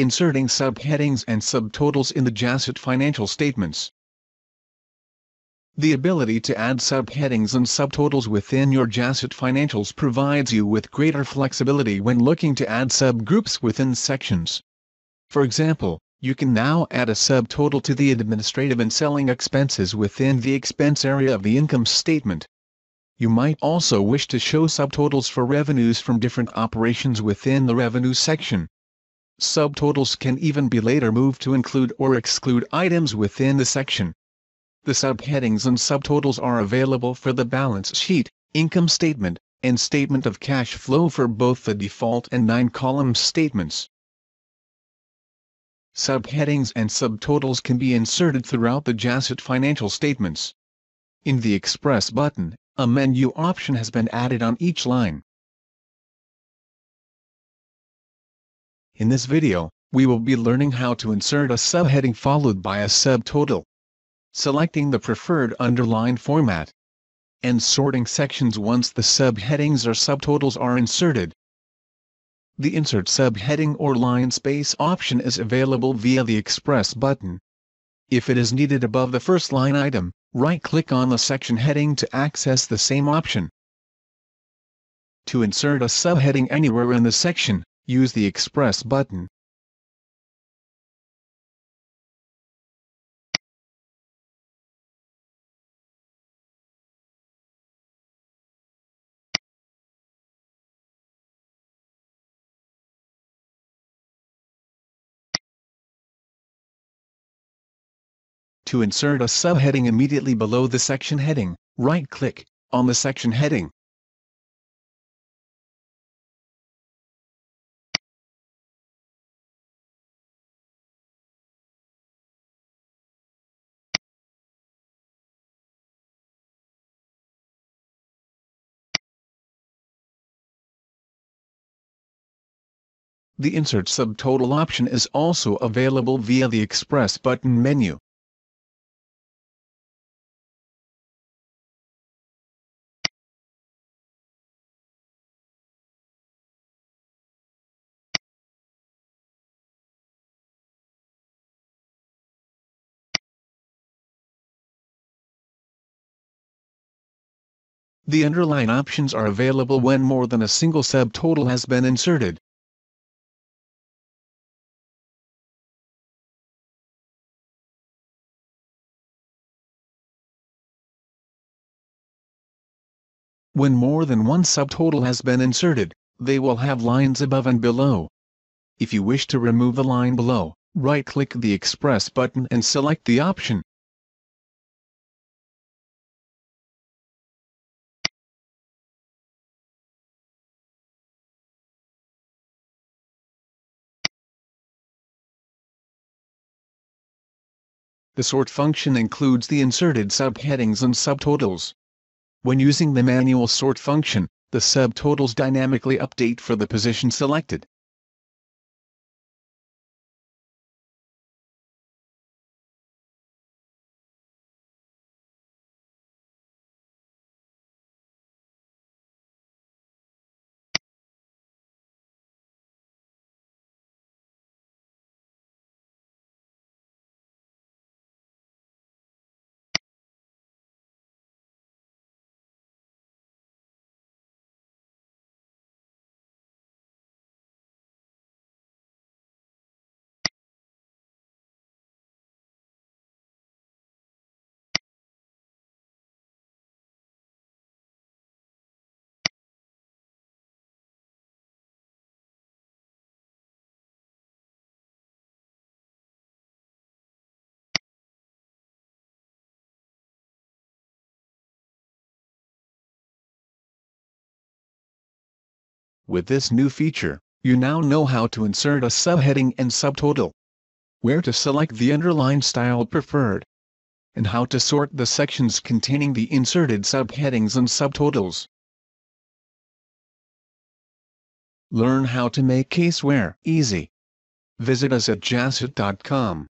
Inserting subheadings and subtotals in the Jazzit financial statements. The ability to add subheadings and subtotals within your Jazzit financials provides you with greater flexibility when looking to add subgroups within sections. For example, you can now add a subtotal to the administrative and selling expenses within the expense area of the income statement. You might also wish to show subtotals for revenues from different operations within the revenue section. Subtotals can even be later moved to include or exclude items within the section. The subheadings and subtotals are available for the balance sheet, income statement, and statement of cash flow for both the default and nine-column statements. Subheadings and subtotals can be inserted throughout the Jazzit financial statements. In the Express button, a menu option has been added on each line. In this video, we will be learning how to insert a subheading followed by a subtotal selecting the preferred underline format, and sorting sections once the subheadings or subtotals are inserted. The Insert Subheading or Line Space option is available via the Express button. If it is needed above the first line item, right-click on the section heading to access the same option. To insert a subheading anywhere in the section, use the Express button. To insert a subheading immediately below the section heading, right-click on the section heading. The Insert Subtotal option is also available via the Express button menu. The underline options are available when more than a single subtotal has been inserted. When more than one subtotal has been inserted, they will have lines above and below. If you wish to remove the line below, right-click the Express button and select the option. The sort function includes the inserted subheadings and subtotals. When using the manual sort function, the subtotals dynamically update for the position selected. With this new feature, you now know how to insert a subheading and subtotal, where to select the underline style preferred, and how to sort the sections containing the inserted subheadings and subtotals. Learn how to make caseware easy. Visit us at jazzit.com.